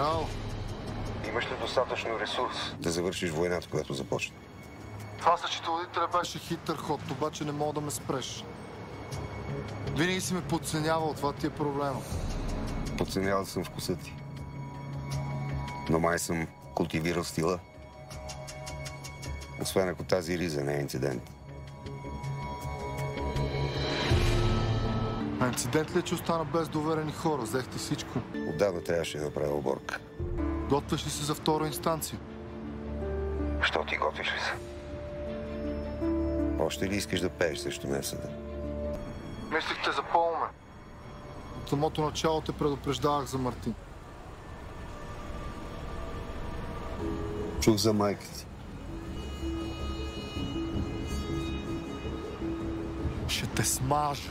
Чао! Имаш ли достатъчно ресурс да завършиш войната, която започна? Това за счетоводителя беше хитър ход, обаче не мога да ме спреш. Винаги си ме подценявал, това ти е проблема. Подценявал съм вкуса ти. Но май съм култивирал стила. Освен ако тази риза не е инцидент. А инцидент ли е, че остана без доверени хора? Взехте всичко. Отдавна трябваше да направя оборка. Готвеш ли се за втора инстанция? Що ти готвиш ли се? Още ли искаш да пееш срещу мен съда? Мислих те запълваме. От самото начало те предупреждавах за Мартин. Чух за майка ти. Ще те смажа.